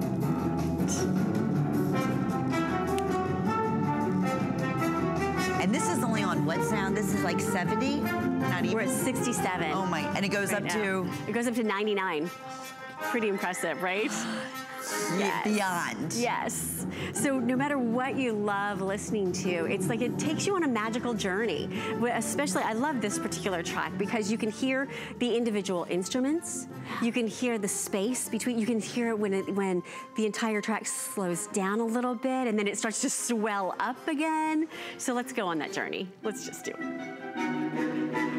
Is only on what sound? This is like 70? Not even. We're at 67. Oh my, and it goes right up now. to? It goes up to 99. Pretty impressive, right? yes. beyond. Yes. So no matter what you love listening to, it's like it takes you on a magical journey. Especially, I love this particular track because you can hear the individual instruments. You can hear the space between. You can hear when it, when the entire track slows down a little bit and then it starts to swell up again. So let's go on that journey. Let's just do it.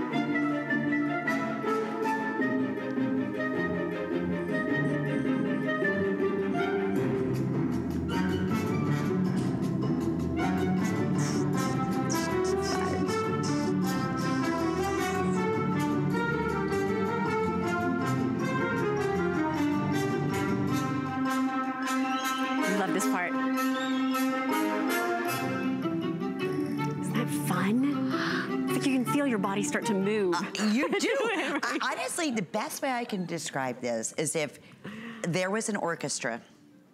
Body start to move. Uh, you do. Honestly, the best way I can describe this is if there was an orchestra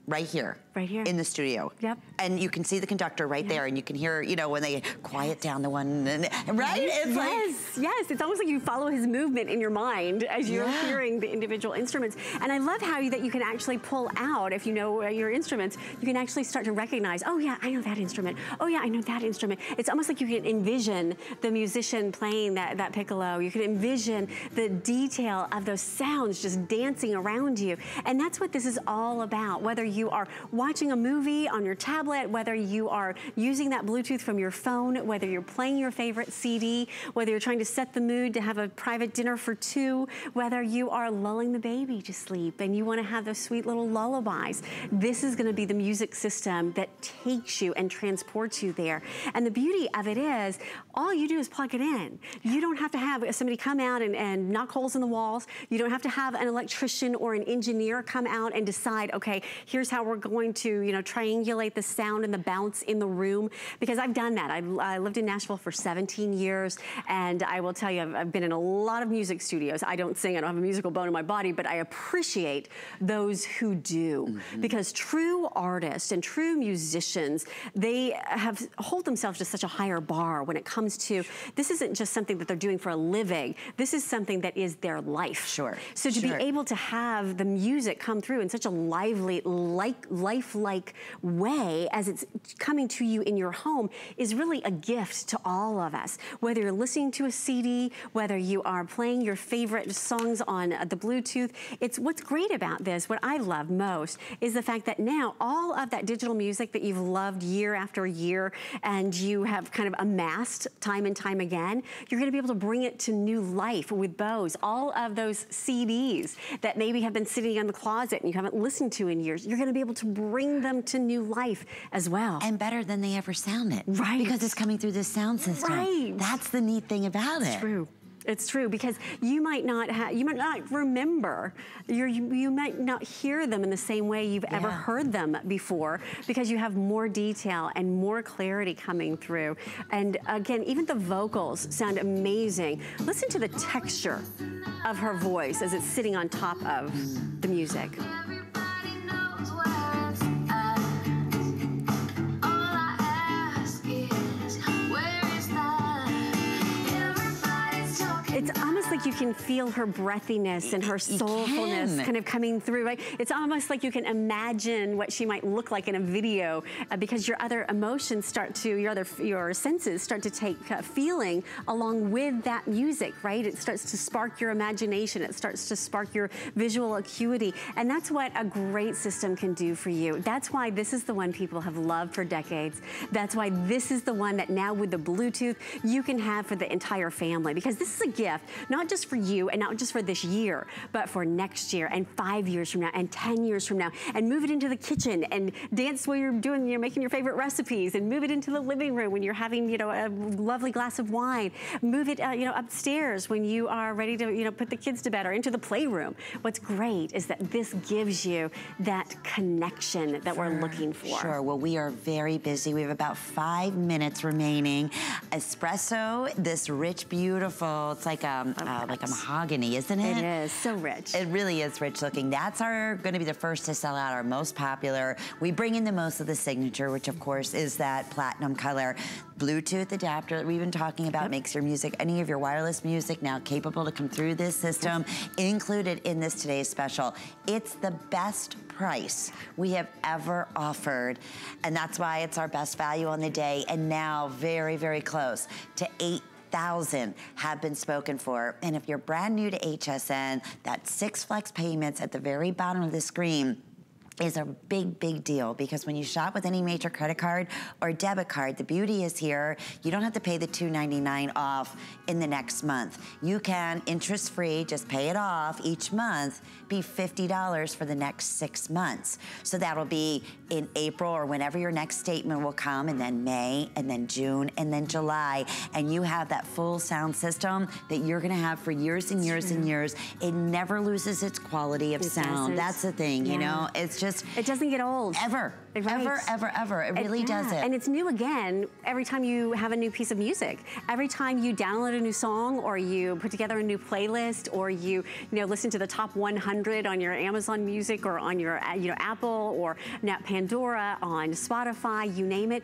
right here. Right here. In the studio. Yep. And you can see the conductor right yep. there and you can hear, you know, when they quiet down the one, and, right? It's yes, like, yes. It's almost like you follow his movement in your mind as you're yeah. hearing the individual instruments. And I love how you, that you can actually pull out, if you know uh, your instruments, you can actually start to recognize, oh yeah, I know that instrument. Oh yeah, I know that instrument. It's almost like you can envision the musician playing that, that piccolo. You can envision the detail of those sounds just dancing around you. And that's what this is all about, whether you you are watching a movie on your tablet, whether you are using that Bluetooth from your phone, whether you're playing your favorite CD, whether you're trying to set the mood to have a private dinner for two, whether you are lulling the baby to sleep and you want to have those sweet little lullabies. This is going to be the music system that takes you and transports you there. And the beauty of it is, all you do is plug it in. You don't have to have somebody come out and, and knock holes in the walls. You don't have to have an electrician or an engineer come out and decide, okay, here's how we're going to, you know, triangulate the sound and the bounce in the room because I've done that. I, I lived in Nashville for 17 years and I will tell you, I've, I've, been in a lot of music studios. I don't sing, I don't have a musical bone in my body, but I appreciate those who do mm -hmm. because true artists and true musicians, they have hold themselves to such a higher bar when it comes to, this isn't just something that they're doing for a living. This is something that is their life. Sure. So to sure. be able to have the music come through in such a lively, like lifelike way as it's coming to you in your home is really a gift to all of us. Whether you're listening to a CD, whether you are playing your favorite songs on uh, the Bluetooth, it's what's great about this, what I love most, is the fact that now all of that digital music that you've loved year after year and you have kind of amassed time and time again, you're gonna be able to bring it to new life with Bose. All of those CDs that maybe have been sitting in the closet and you haven't listened to in years, you're gonna be able to bring them to new life as well. And better than they ever sounded. Right. Because it's coming through this sound system. Right. That's the neat thing about it. it's it. True. It's true because you might not have, you might not remember, you you might not hear them in the same way you've yeah. ever heard them before because you have more detail and more clarity coming through. And again, even the vocals sound amazing. Listen to the texture of her voice as it's sitting on top of the music. It's almost like you can feel her breathiness and her soulfulness kind of coming through, right? It's almost like you can imagine what she might look like in a video uh, because your other emotions start to, your other, your senses start to take uh, feeling along with that music, right? It starts to spark your imagination. It starts to spark your visual acuity. And that's what a great system can do for you. That's why this is the one people have loved for decades. That's why this is the one that now with the Bluetooth, you can have for the entire family because this is a gift gift, not just for you and not just for this year, but for next year and five years from now and 10 years from now and move it into the kitchen and dance while you're doing, you're making your favorite recipes and move it into the living room when you're having, you know, a lovely glass of wine. Move it, uh, you know, upstairs when you are ready to, you know, put the kids to bed or into the playroom. What's great is that this gives you that connection that we're looking for. Sure, well, we are very busy. We have about five minutes remaining. Espresso, this rich, beautiful, it's like um, like a mahogany, isn't it? It is, so rich. It really is rich looking. That's our going to be the first to sell out, our most popular. We bring in the most of the signature, which of course is that platinum color. Bluetooth adapter that we've been talking about yep. makes your music, any of your wireless music now capable to come through this system, included in this today's special. It's the best price we have ever offered. And that's why it's our best value on the day. And now very, very close to eight thousand have been spoken for. And if you're brand new to HSN, that six flex payments at the very bottom of the screen is a big, big deal because when you shop with any major credit card or debit card, the beauty is here, you don't have to pay the $2.99 off in the next month. You can, interest-free, just pay it off each month, be $50 for the next six months. So that'll be in April or whenever your next statement will come, and then May, and then June, and then July, and you have that full sound system that you're gonna have for years and years and years. It never loses its quality of it sound. Doesn't. That's the thing, yeah. you know? It's just... It doesn't get old. Ever. Right. Ever, ever, ever. It really yeah. doesn't. And it's new again every time you have a new piece of music. Every time you download a new song or you put together a new playlist or you, you know, listen to the top 100 on your Amazon Music or on your, uh, you know, Apple or now Pandora, on Spotify, you name it.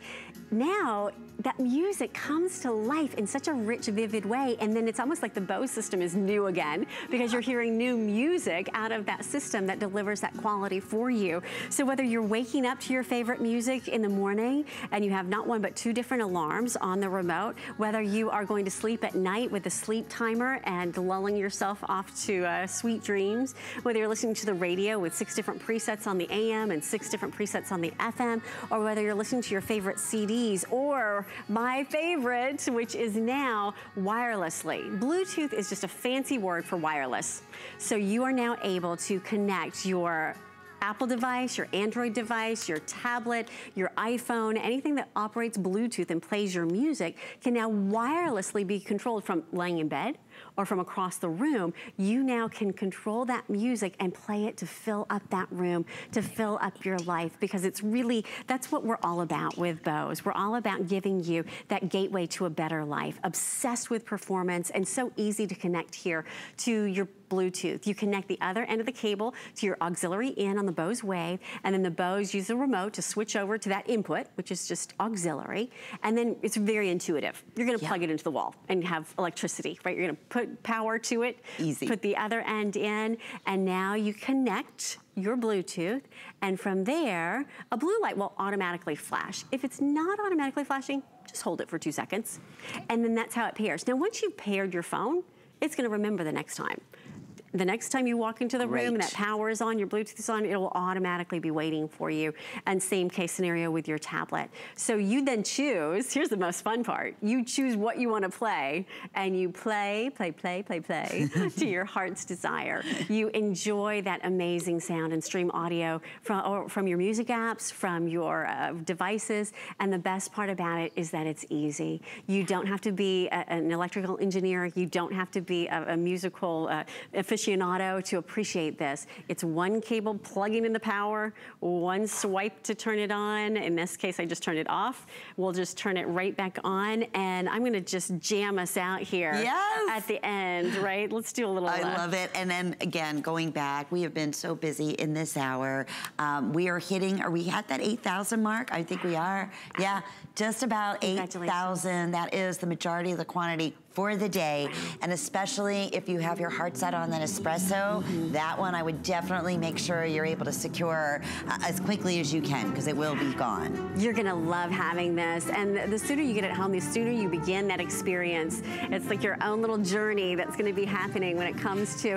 Now, that music comes to life in such a rich, vivid way. And then it's almost like the Bose system is new again because you're hearing new music out of that system that delivers that quality for you. So whether you're waking up to your favorite music in the morning and you have not one but two different alarms on the remote, whether you are going to sleep at night with a sleep timer and lulling yourself off to uh, sweet dreams, whether you're listening to the radio with six different presets on the AM and six different presets on the FM, or whether you're listening to your favorite CDs or my favorite, which is now wirelessly. Bluetooth is just a fancy word for wireless. So you are now able to connect your Apple device, your Android device, your tablet, your iPhone, anything that operates Bluetooth and plays your music can now wirelessly be controlled from laying in bed or from across the room, you now can control that music and play it to fill up that room, to fill up your life, because it's really, that's what we're all about with Bose. We're all about giving you that gateway to a better life, obsessed with performance and so easy to connect here to your Bluetooth. You connect the other end of the cable to your auxiliary in on the Bose Wave, and then the Bose use the remote to switch over to that input, which is just auxiliary, and then it's very intuitive. You're gonna plug it into the wall and have electricity, right? You're gonna put power to it, Easy. put the other end in, and now you connect your Bluetooth, and from there, a blue light will automatically flash. If it's not automatically flashing, just hold it for two seconds, and then that's how it pairs. Now, once you've paired your phone, it's gonna remember the next time. The next time you walk into the room and that power is on, your Bluetooth is on, it will automatically be waiting for you. And same case scenario with your tablet. So you then choose, here's the most fun part, you choose what you wanna play and you play, play, play, play, play to your heart's desire. You enjoy that amazing sound and stream audio from, from your music apps, from your uh, devices. And the best part about it is that it's easy. You don't have to be a, an electrical engineer. You don't have to be a, a musical uh, aficionado to appreciate this. It's one cable plugging in the power, one swipe to turn it on. In this case, I just turned it off. We'll just turn it right back on and I'm gonna just jam us out here yes. at the end, right? Let's do a little. I uh, love it. And then again, going back, we have been so busy in this hour. Um, we are hitting, are we at that 8,000 mark? I think we are. Yeah, just about 8,000. That is the majority of the quantity for the day. And especially if you have your heart set on that espresso, mm -hmm. that one I would definitely make sure you're able to secure uh, as quickly as you can because it will be gone. You're gonna love having this. And the sooner you get it home, the sooner you begin that experience. It's like your own little journey that's gonna be happening when it comes to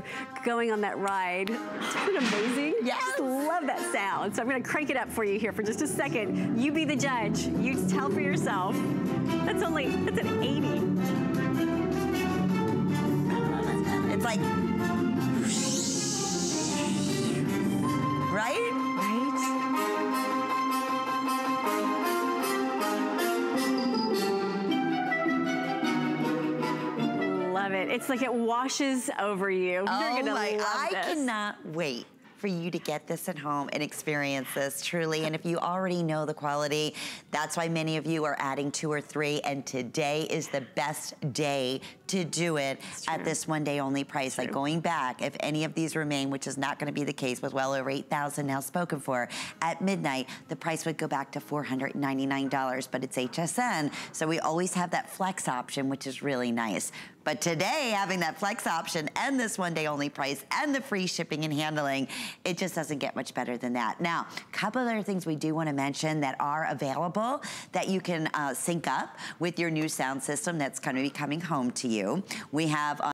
going on that ride. Isn't it amazing? Yes. I love that sound. So I'm gonna crank it up for you here for just a second. You be the judge. You tell for yourself. That's only, that's an 80. It's like, right? Right. Love it. It's like it washes over you. You're oh gonna my, I this. cannot wait for you to get this at home and experience this truly. And if you already know the quality, that's why many of you are adding two or three. And today is the best day to do it at this one day only price. Like going back, if any of these remain, which is not gonna be the case with well over 8,000 now spoken for, at midnight, the price would go back to $499, but it's HSN. So we always have that flex option, which is really nice. But today, having that flex option and this one day only price and the free shipping and handling, it just doesn't get much better than that. Now, a couple other things we do wanna mention that are available that you can uh, sync up with your new sound system that's gonna be coming home to you. We have uh,